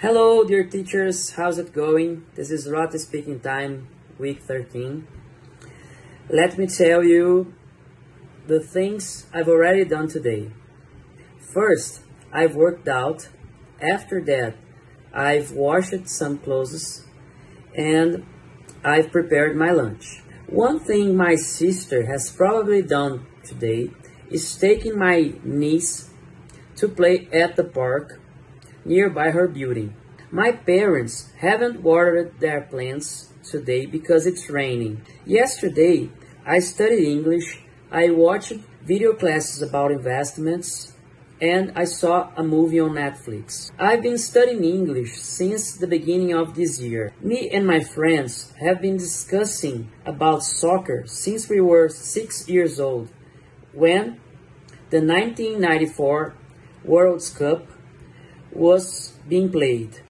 Hello, dear teachers. How's it going? This is Rota speaking time, week 13. Let me tell you the things I've already done today. First, I've worked out. After that, I've washed some clothes and I've prepared my lunch. One thing my sister has probably done today is taking my niece to play at the park nearby her building. My parents haven't watered their plants today because it's raining. Yesterday, I studied English, I watched video classes about investments, and I saw a movie on Netflix. I've been studying English since the beginning of this year. Me and my friends have been discussing about soccer since we were six years old, when the 1994 World Cup was being played.